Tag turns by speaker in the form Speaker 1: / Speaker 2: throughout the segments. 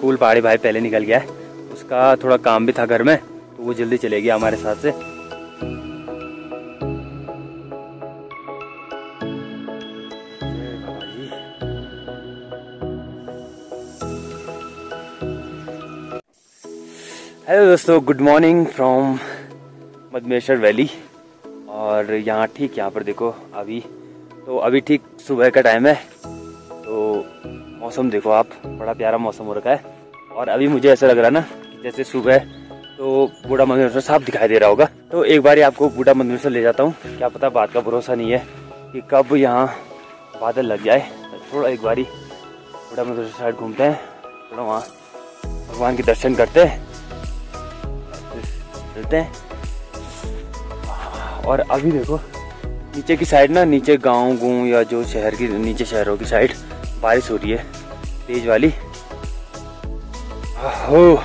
Speaker 1: School पहाड़ी भाई पहले निकल गया है। उसका थोड़ा काम भी था घर में तो वो जल्दी चले गया हमारे साथ से। हेलो दोस्तों, good morning from Madmaheshwar valley. और यहाँ ठीक यहाँ पर देखो, अभी तो अभी ठीक सुबह का टाइम है। तो मौसम देखो आप, बड़ा प्यारा मौसम हो रखा है। और अभी मुझे ऐसा लग रहा ना जैसे सुबह तो बूढ़ा मंदिर साफ़ दिखाई दे रहा होगा। तो एक बार आपको बूढ़ा मंदिर ले जाता हूँ। क्या पता बात का भरोसा नहीं है कि कब यहाँ बादल लग जाए। थोड़ा एक बारी बूढ़ा मंदिर साइड घूमते हैं, थोड़ा वहाँ भगवान के दर्शन करते हैं, चलते हैं। और अभी देखो, नीचे की साइड ना, नीचे गाँव गूँ या जो शहर की, नीचे शहरों की साइड बारिश हो रही है, तेज वाली। हो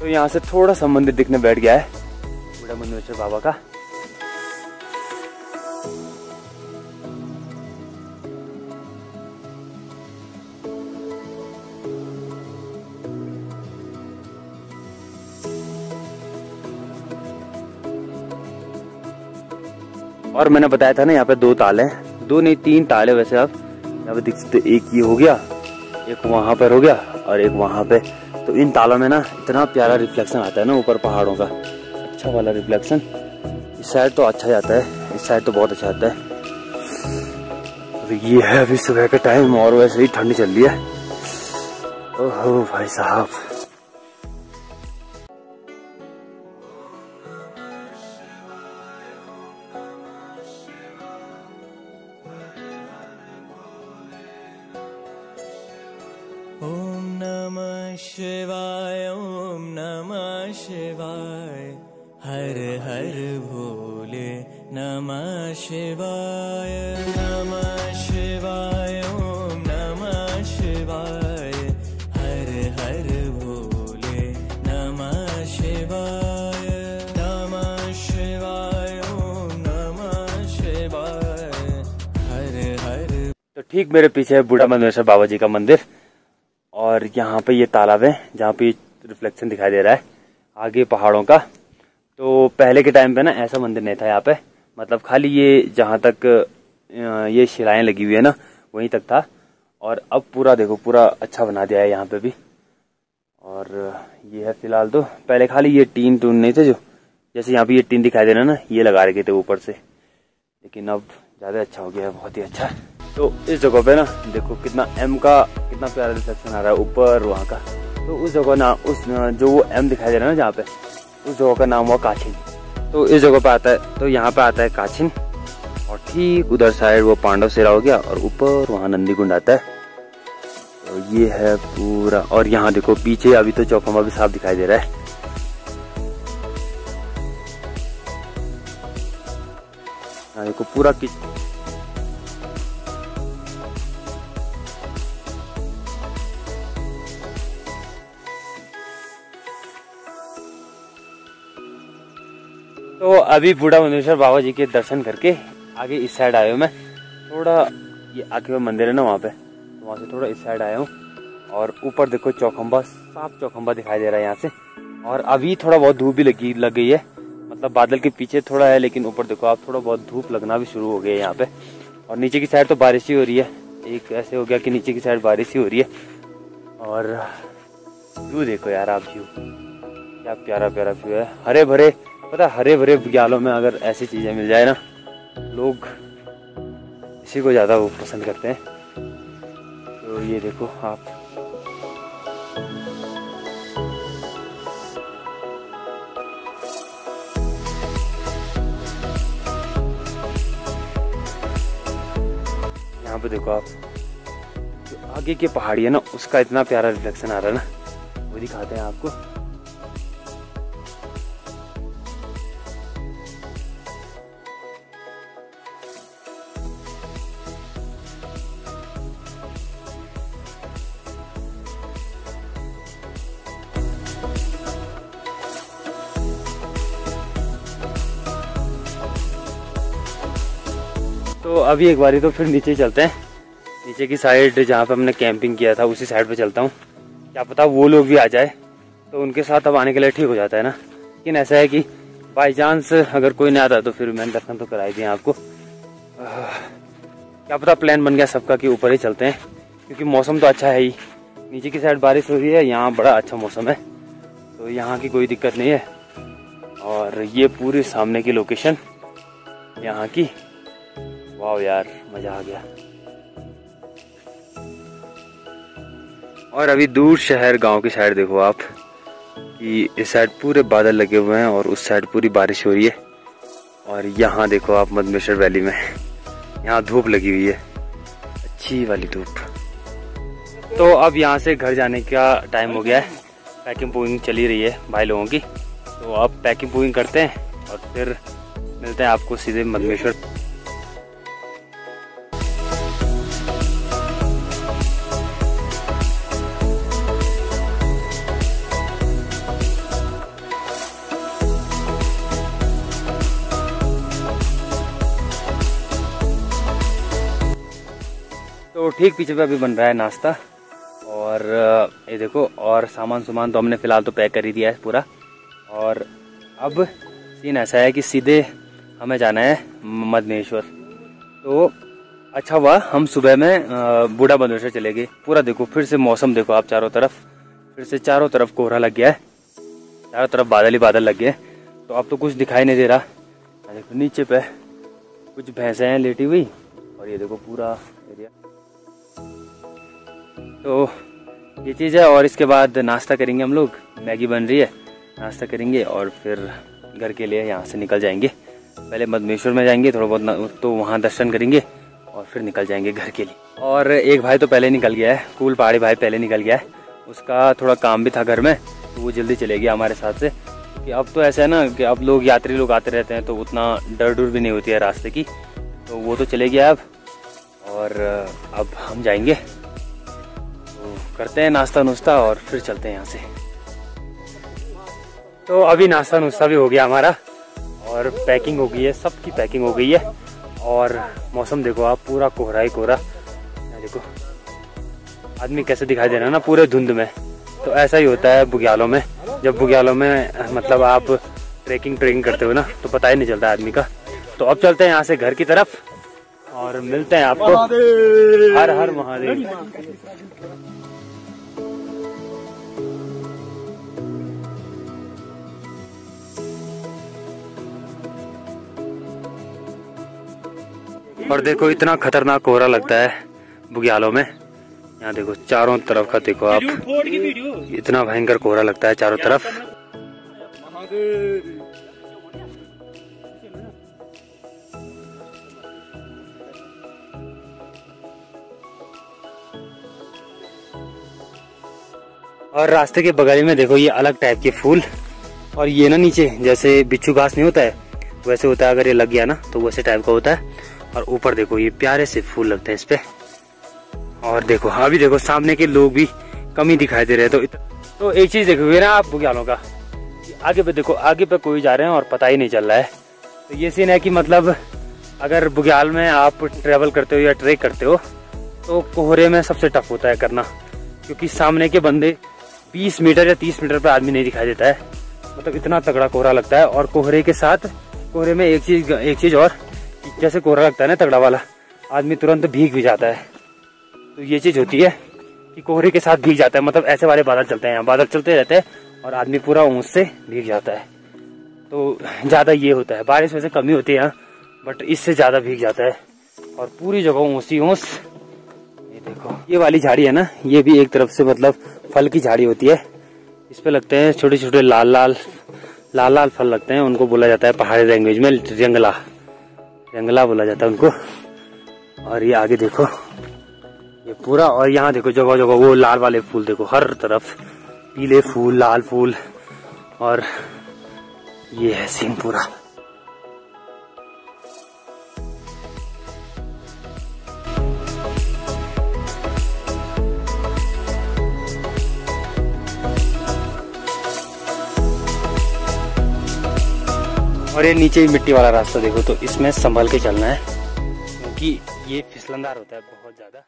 Speaker 1: तो यहाँ से थोड़ा सा मंदिर दिखने बैठ गया है। बड़ा मंदिर बाबा का। और मैंने बताया था ना, यहाँ पे दो ताल है। दो नहीं, तीन ताल वैसे आप यहाँ पे देख सकते एक ये हो गया, एक वहाँ पर हो गया और एक वहाँ पे। तो इन तालों में ना, इतना प्यारा रिफ्लेक्शन आता है ना, ऊपर पहाड़ों का। अच्छा वाला रिफ्लेक्शन इस साइड तो अच्छा जाता है। इस साइड तो बहुत अच्छा आता है। तो ये है, अभी सुबह का टाइम और वैसे ही ठंडी चल रही है। ओहो भाई साहब।
Speaker 2: शिवाय ॐ नमः शिवाय। हर हर भोले नमः शिवाय। नमः शिवाय ॐ नमः शिवाय। हर हर भोले नमः शिवाय। नमः शिवाय ॐ नमः शिवाय। हर हर
Speaker 1: तो ठीक मेरे पीछे है बूढ़ा मंदिर बाबा जी का मंदिर। और यहाँ पे ये तालाब है, जहाँ पे रिफ्लेक्शन दिखाई दे रहा है, आगे पहाड़ों का। तो पहले के टाइम पे ना ऐसा मंदिर नहीं था यहाँ पे। मतलब खाली ये जहाँ तक ये शिलाएँ लगी हुई है ना, वहीं तक था। और अब पूरा देखो, पूरा अच्छा बना दिया है यहाँ पे भी। और ये है फ़िलहाल तो। पहले खाली ये टीन टून नहीं थे जो, जैसे यहाँ पे ये टीन दिखाई दे रहा है ना, ये लगा रखे थे ऊपर से। लेकिन अब ज़्यादा अच्छा हो गया है, बहुत ही अच्छा। तो इस जगह पे ना, देखो कितना एम का, कितना प्यारा रिफ्लेक्शन आ रहा है ऊपर वहाँ का। तो उस जगह ना, उस, जो वो एम दिखाई दे रहा है ना जहाँ पे, उस जगह का नाम हुआ काछिन तो इस जगह पे आता है तो यहाँ पे आता है काछिन और ठीक उधर साइड वो पांडव सेरा हो गया और ऊपर वहाँ नंदी आता है। तो ये है पूरा, और यहाँ देखो पीछे अभी तो चौखमा भी साफ़ दिखाई दे रहा है। देखो पूरा तो अभी बूढ़ा मुंडेश्वर बाबा जी के दर्शन करके आगे इस साइड आया हूँ मैं। थोड़ा ये आगे मंदिर है ना वहाँ पे तो वहाँ से थोड़ा इस साइड आया हूँ। और ऊपर देखो चौखम्बा साफ़ चौखम्बा दिखाई दे रहा है यहाँ से। और अभी थोड़ा बहुत धूप भी लगी, लग गई है। मतलब बादल के पीछे थोड़ा है, लेकिन ऊपर देखो आप थोड़ा बहुत धूप लगना भी शुरू हो गया है यहाँ पे। और नीचे की साइड तो बारिश ही हो रही है। एक ऐसे हो गया कि नीचे की साइड बारिश ही हो रही है। और व्यू देखो यार आप व्यू। क्या प्यारा प्यारा व्यू है। हरे भरे पता हरे भरे बग्यालों में अगर ऐसी चीज़ें मिल जाए ना, लोग इसी को ज़्यादा वो पसंद करते हैं। तो ये देखो आप। यहाँ पे देखो आप, जो आगे की पहाड़ी है ना, उसका इतना प्यारा रिफ्लेक्शन आ रहा है ना, वो दिखाते हैं आपको। तो अभी एक बारी तो फिर नीचे चलते हैं। नीचे की साइड जहाँ पे हमने कैंपिंग किया था, उसी साइड पे चलता हूँ। क्या पता वो लोग भी आ जाए तो उनके साथ अब आने के लिए ठीक हो जाता है ना? लेकिन ऐसा है कि बाई चांस अगर कोई नहीं आता तो फिर मैंने दर्शन तो कराई दिए आपको। क्या पता प्लान बन गया सबका कि ऊपर ही चलते हैं, क्योंकि मौसम तो अच्छा है ही। नीचे की साइड बारिश हो रही है, यहाँ बड़ा अच्छा मौसम है। तो यहाँ की कोई दिक्कत नहीं है। और ये पूरी सामने की लोकेशन यहाँ की। वाह यार, मज़ा आ गया। और अभी दूर शहर, गाँव की साइड देखो आप, कि इस साइड पूरे बादल लगे हुए हैं और उस साइड पूरी बारिश हो रही है। और यहाँ देखो आप मदमेश्वर वैली में, यहाँ धूप लगी हुई है, अच्छी वाली धूप। तो अब यहाँ से घर जाने का टाइम हो गया है। पैकिंग पुकिंग चली रही है भाई लोगों की। तो अब पैकिंग पुकिंग करते हैं और फिर मिलते हैं आपको सीधे मदमेश्वर तो ठीक पीछे पे अभी बन रहा है नाश्ता। और, ये देखो, और सामान सामान तो हमने फ़िलहाल तो पैक कर ही दिया है पूरा। और अब सीन ऐसा है कि सीधे हमें जाना है मदनेश्वर। तो अच्छा हुआ, हम सुबह में बूढ़ा बंदेश्वर चले गए पूरा देखो, फिर से मौसम देखो आप चारों तरफ़। फिर से चारों तरफ़ कोहरा लग गया है। चारों तरफ़ बादल ही बादल लग गए तो अब तो कुछ दिखाई नहीं दे रहा। देखो, नीचे पे कुछ भैंसें हैं लेटी हुई। और ये देखो, पूरा तो ये चीज़ है, और इसके बाद नाश्ता करेंगे हम लोग। मैगी बन रही है, नाश्ता करेंगे, और फिर घर के लिए यहाँ से निकल जाएँगे। पहले मदमेश्वर में जाएँगे, थोड़ा बहुत तो वहाँ दर्शन करेंगे, और फिर निकल जाएँगे घर के लिए। और एक भाई तो पहले निकल गया है, कूल पहाड़ी भाई पहले निकल गया है। उसका थोड़ा काम भी था घर में तो वो जल्दी चले गया हमारे साथ से। कि अब तो ऐसा है ना, कि अब लोग, यात्री लोग आते रहते हैं तो उतना डर डर भी नहीं होती है रास्ते की। तो वो तो चले गया अब, और अब हम जाएँगे। करते हैं नाश्ता नुश्ता और फिर चलते हैं यहाँ से। तो अभी नाश्ता नुश्ता भी हो गया हमारा और पैकिंग हो गई है, सबकी पैकिंग हो गई है और मौसम देखो आप, पूरा कोहरा ही कोहरा। देखो, आदमी कैसे दिखाई दे रहा है ना पूरे धुंध में। तो ऐसा ही होता है बुग्यालों में, जब बुग्यालों में मतलब आप ट्रेकिंग ट्रेकिंग करते हो ना तो पता ही नहीं चलता आदमी का। तो अब चलते हैं यहाँ से घर की तरफ़ और मिलते हैं आपको। हर हर महादेव। और देखो इतना खतरनाक कोहरा लगता है बुग्यालों में। यहाँ देखो, चारों तरफ़ का देखो आप। इतना भयंकर कोहरा लगता है चारों तरफ़। और रास्ते के बगल में देखो, ये अलग टाइप के फूल। और ये ना नीचे, जैसे बिच्छू घास नहीं होता है, वैसे होता है, अगर ये लग गया ना तो वैसे टाइप का होता है। और ऊपर देखो, ये प्यारे से फूल लगते हैं इस पे। और देखो अभी देखो, सामने के लोग भी कम ही दिखाई दे रहे हैं तो तो एक चीज़ देखोगे ना आप बुग्यालों का आगे पे देखो, आगे पे कोई जा रहे हैं और पता ही नहीं चल रहा है। तो ये सीन है कि मतलब अगर बुग्याल में आप ट्रेवल करते हो या ट्रेक करते हो तो कोहरे में सबसे टफ होता है करना। क्योंकि सामने के बंदे 20 मीटर या 30 मीटर पर आदमी नहीं दिखाई देता है। मतलब इतना तगड़ा कोहरा लगता है, और कोहरे के साथ, कोहरे में एक चीज़ एक चीज़ और जैसे कोहरा लगता है ना तगड़ा वाला, आदमी तुरंत भीग भी जाता है। तो ये चीज़ होती है कि कोहरे के साथ भीग जाता है मतलब ऐसे वाले बादल चलते हैं, बादल चलते रहते हैं और आदमी पूरा ऊँच से भीग जाता है। तो ज़्यादा ये होता है, बारिश वैसे कमी होती है यहाँ बट इससे ज़्यादा भीग जाता है। और पूरी जगह ऊँची ऊँच, ये देखो, ये वाली झाड़ी है ना, ये भी एक तरफ़ से मतलब फल की झाड़ी होती है। इस पे लगते हैं छोटे छोटे लाल लाल लाल लाल फल लगते हैं, उनको बोला जाता है पहाड़ी लैंग्वेज में, जंगला। जंगला बोला जाता है उनको। और ये आगे देखो। ये पूरा, और यहाँ देखो जगह जगह वो लाल वाले फूल देखो, हर तरफ़ पीले फूल, लाल फूल। और ये है सीन पूरा। और ये नीचे मिट्टी वाला रास्ता देखो तो इसमें संभल के चलना है। क्योंकि ये फिसलंदार होता है बहुत ज़्यादा।